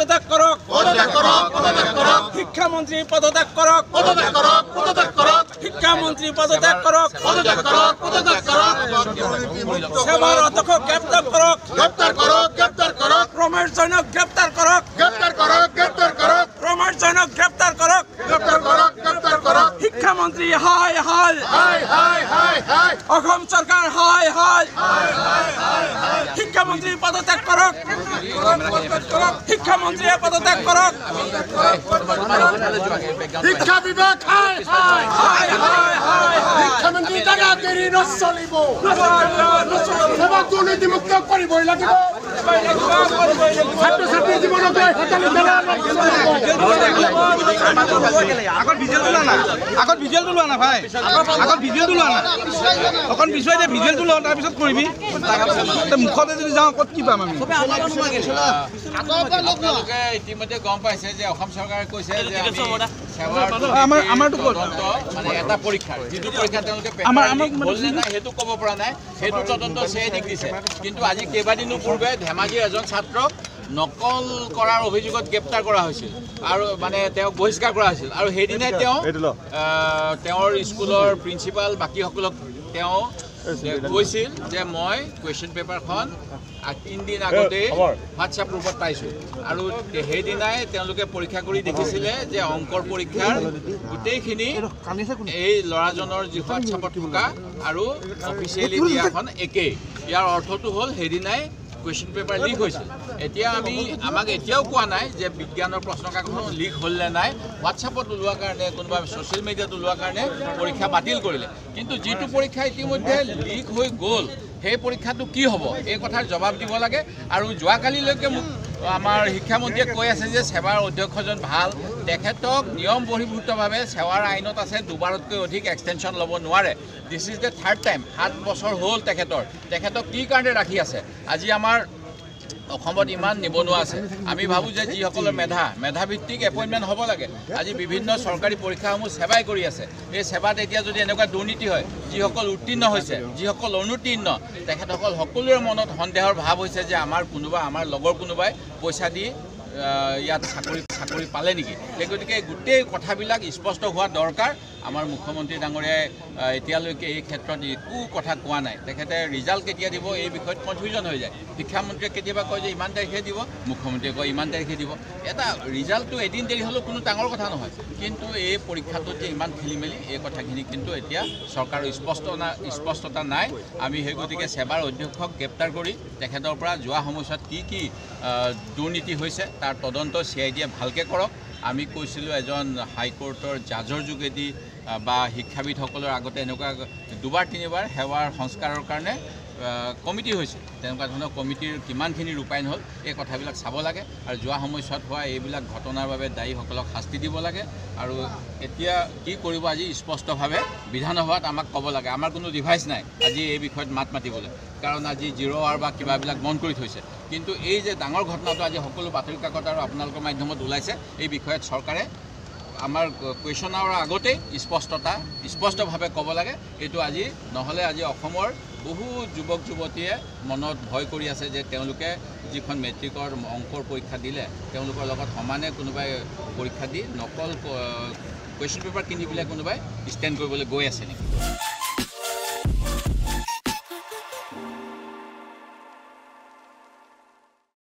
পদত্যাগ কৰক পদত্যাগ কৰক পদত্যাগ কৰক শিক্ষামন্ত্ৰী পদত্যাগ কৰক পদত্যাগ কৰক পদত্যাগ কৰক শিক্ষামন্ত্ৰী পদত্যাগ কৰক পদত্যাগ কৰক পদত্যাগ কৰক সেৱাৰ অধ্যক্ষক গ্ৰেপ্তাৰ কৰক গ্ৰেপ্তাৰ কৰক গ্ৰেপ্তাৰ কৰক ৰমেশ জৈনক গ্ৰেপ্তাৰ কৰক গ্ৰেপ্তাৰ কৰক গ্ৰেপ্তাৰ কৰক ৰমেশ জৈনক গ্ৰেপ্তাৰ কৰক গ্ৰেপ্তাৰ কৰক গ্ৰেপ্তাৰ কৰক শিক্ষামন্ত্ৰী হাই হাই হাই হাই হাই হাই অসম চৰকাৰ হাই হাই শিক্ষামন্ত্ৰী পদত্যাগ কৰক শিক্ষামন্ত্ৰীয়ে পদত্যাগ কৰক শিক্ষা বিভাগ দাদাগিৰি নচলিব। সেৱা দুৰ্নীতিমুক্ত কৰিবই লাগিব। ছাত্ৰ ছাত্ৰীৰ আগত ভিজুৱেলটো লোৱা না। আগত ভিজুৱেলটো লোৱা না ভাই। আগত ভিজুৱেলটো লোৱা না। অকণ পিছুৱাই দে ভিজুৱেলটো লোৱা তাৰপিছত কৰিবি। তে মুখতে যদি যাওঁ ক'ত কি পাম আমি? ইতিমধ্যে গম পাইছে যে অসম চৰকাৰে কৈছে যে আমি সেৱাৰ আমাৰ- আমাৰতো ক'ত? তদন্ত মানে এটা পৰীক্ষা। যিটো পৰীক্ষা তেওঁলোকে আমাৰ- পেপাৰ আমাক লিক হ'ল নে নাই সেইটো ক'ব পৰা নাই। সেইটো তদন্ত চেনিক দিছে। কিন্তু আজি কেইবাদিনো পূৰ্বে ধেমাজিৰ এজন ছাত্ৰক নকল কৰাৰ অভিযোগত গ্ৰেপ্তাৰ কৰা হৈছিল। আৰু মানে তেওঁক বহিষ্কাৰ কৰা হৈছিল। আৰু সেইদিনাই তেওঁ তেওঁৰ স্কুলৰ প্ৰিন্সিপাল বাকীসকলক তেওঁ কৈছিল যে মই কুৱেশ্যন পেপাৰখন আ- তিনিদিন আগতেই হোৱাটছআপ গ্ৰুপত পাইছোঁ আৰু সেইদিনাই তেওঁলোকে পৰীক্ষা কৰি দেখিছিলে যে অংকৰ পৰীক্ষাৰ গোটেইখিনি এই ল'ৰাজনৰ যি হোৱাটছআপত থকা আৰু অফিচিয়েলি দিয়াখন একেই ইয়াৰ অৰ্থটো হ'ল সেইদিনাই কুৱেশ্যন পেপাৰ লিক হৈছিল এতিয়া আমি আমাক এতিয়াও কোৱা নাই যে বিজ্ঞানৰ প্ৰশ্ন কাকতখন লিক হ'ল নে নাই। হোৱাটছআপত ওলোৱাৰ কাৰণে কোনোবা ছ'চিয়েল মিডিয়াত ওলোৱাৰ কাৰণে পৰীক্ষা বাতিল কৰিলে। কিন্তু যিটো পৰীক্ষা ইতিমধ্যে লিক হৈ গ'ল সেই পৰীক্ষাটো কি হ'ব? এই কথাৰ জবাব দিব লাগে। আৰু যোৱাকালিলৈকে মোক আমাৰ শিক্ষামন্ত্ৰীয়ে কৈ আছে যে সেৱাৰ অধ্যক্ষজন ভাল তেখেতক নিয়ম বহিৰ্ভূতভাৱে সেৱাৰ আইনত আছে দুবাৰতকৈ অধিক এক্সটেনশ্যন ল'ব নোৱাৰে। This is the third time সাত বছৰ হ'ল তেখেতৰ। তেখেতক কি কাৰণে ৰাখি আছে? আজি আমাৰ অসমত ইমান নিবনুৱা আছে। আমি ভাবোঁ যে যিসকলৰ মেধা মেধাভিত্তিক এপইণ্টমেণ্ট হ'ব লাগে। আজি বিভিন্ন চৰকাৰী পৰীক্ষাসমূহ সেৱাই কৰি আছে। এই সেৱাত এতিয়া যদি এনেকুৱা দুৰ্নীতি হয় যিসকল উত্তীৰ্ণ হৈছে যিসকল অনুত্তীৰ্ণ তেখেতসকল সকলোৰে মনত সন্দেহৰ ভাৱ হৈছে যে আমাৰ কোনোবা আমাৰ লগৰ কোনোবাই পইচা দি ইয়াত চাকৰি চাকৰি পালে নেকি? সেই গতিকে গোটেই কথাবিলাক স্পষ্ট হোৱা দৰকাৰ। আমাৰ মুখ্যমন্ত্ৰী ডাঙৰীয়াই এতিয়ালৈকে এই ক্ষেত্ৰত একো কথা কোৱা নাই। তেখেতে ৰিজাল্ট কেতিয়া দিব এই বিষয়ত কনফিউজন হৈ যায়। শিক্ষামন্ত্ৰীয়ে কেতিয়াবা কয় যে ইমান তাৰিখে দিব মুখ্যমন্ত্ৰীয়ে কয় ইমান তাৰিখে দিব। এটা ৰিজাল্টটো এদিন দেৰি হ'লেও কোনো ডাঙৰ কথা নহয়। কিন্তু এই পৰীক্ষাটোত যে ইমান খেলি মেলি এই কথাখিনি কিন্তু এতিয়া চৰকাৰৰ স্পষ্ট স্পষ্টতা নাই। আমি সেই গতিকে সেৱাৰ অধ্যক্ষক গ্ৰেপ্তাৰ কৰি তেখেতৰ পৰা যোৱা সময়ছোৱাত কি কি দুৰ্নীতি হৈছে তাৰ তদন্ত চি আই ডিয়ে ভালকৈ কৰক। আমি কৈছিলোঁ এজন হাইকোৰ্টৰ জাজৰ যোগেদি বা শিক্ষাবিদসকলৰ আগতে এনেকুৱা দুবাৰ তিনিবাৰ সেৱাৰ সংস্কাৰৰ কাৰণে কমিটি হৈছিল তেনেকুৱা ধৰণৰ কমিটিৰ কিমানখিনি ৰূপায়ণ হ'ল এই কথাবিলাক চাব লাগে। আৰু যোৱা সময়ছোৱাত হোৱা এইবিলাক ঘটনাৰ বাবে দায়ীসকলক শাস্তি দিব লাগে। আৰু এতিয়া কি কৰিব আজি স্পষ্টভাৱে বিধানসভাত আমাক ক'ব লাগে। আমাৰ কোনো ডিভাইচ নাই আজি এই বিষয়ত মাত মাতিবলৈ। কাৰণ আজি জিৰ' আৱাৰ বা কিবাবিলাক বন্ধ কৰি থৈছে। কিন্তু এই যে ডাঙৰ ঘটনাটো আজি সকলো বাতৰি কাকত আৰু আপোনালোকৰ মাধ্যমত ওলাইছে এই বিষয়ত চৰকাৰে আমাৰ কুৱেশ্যন আৱাৰৰ আগতেই স্পষ্টতা স্পষ্টভাৱে ক'ব লাগে। এইটো আজি নহ'লে আজি অসমৰ বহু যুৱক যুৱতীয়ে মনত ভয় কৰি আছে যে তেওঁলোকে যিখন মেট্ৰিকৰ অংকৰ পৰীক্ষা দিলে তেওঁলোকৰ লগত সমানে কোনোবাই পৰীক্ষা দি নকল কুৱেশ্যন পেপাৰ কিনি পেলাই কোনোবাই ষ্টেণ্ড কৰিবলৈ গৈ আছে নেকি?